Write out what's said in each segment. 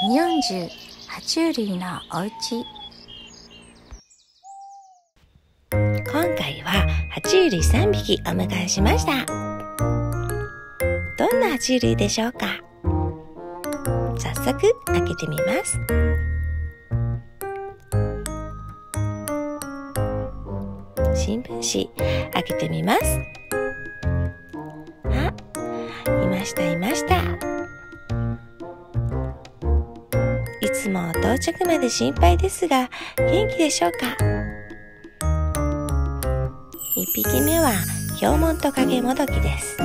日本中爬虫類のおうち今回は爬虫類3匹お迎えしました。どんな爬虫類でしょうか？早速開けてみます。新聞紙開けてみます。あいましたいました。つも到着まで心配ですが元気でしょうか？1匹目はヒョウモントカゲモドキです。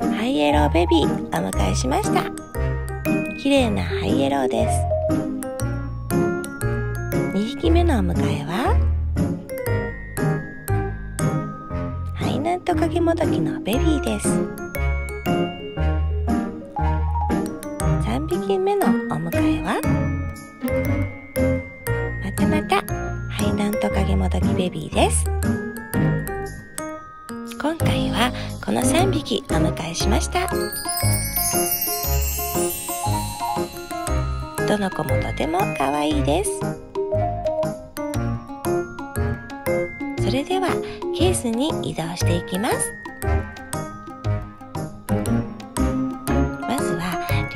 ハイエローベビーお迎えしました。綺麗なハイエローです。2匹目のお迎えは？ハイナントカゲモドキのベビーです。3匹目のお迎えは？またまたハイナントカゲモドキベビーです。今回はこの3匹お迎えしました。どの子もとても可愛いです。それではケースに移動していきます。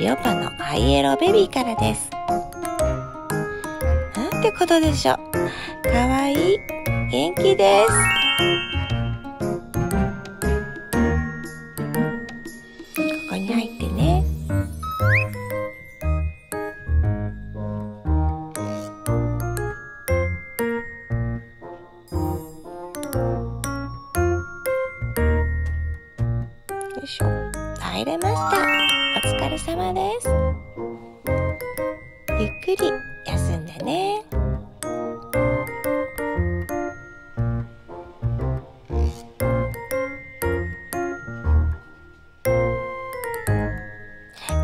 リオパのハイエローベビーからです。なんてことでしょう。かわいい。元気です。ここに入ってね。よいしょ。入れました。疲れ様です。ゆっくり休んでね。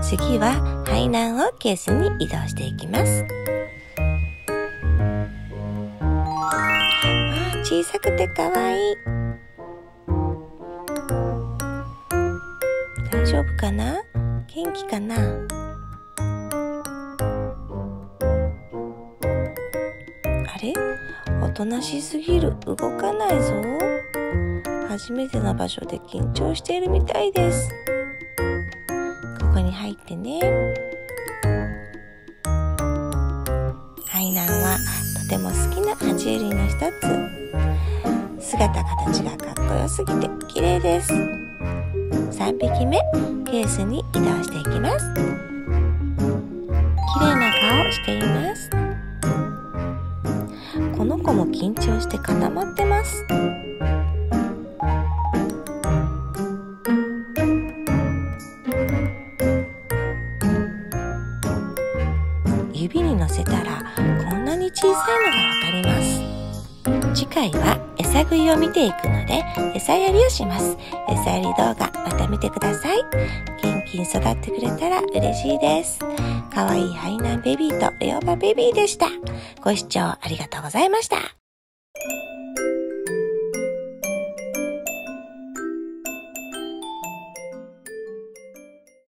次は肺軟をケースに移動していきます。あ小さくてかわいい。大丈夫かな？元気かな？あれ？おとなしすぎる。動かないぞ。初めての場所で緊張しているみたいです。ここに入ってね。ハイナンはとても好きな爬虫類の一つ。姿形がかっこよすぎて綺麗です。3匹目ケースに移動していきます。綺麗な顔しています。この子も緊張して固まってます。指に乗せたらこんなに小さいのがわかります。次回は餌食いを見ていくので餌やりをします。餌やり動画また見てください。元気に育ってくれたら嬉しいです。可愛いいハイナンベビーとレオパベビーでした。ご視聴ありがとうございました。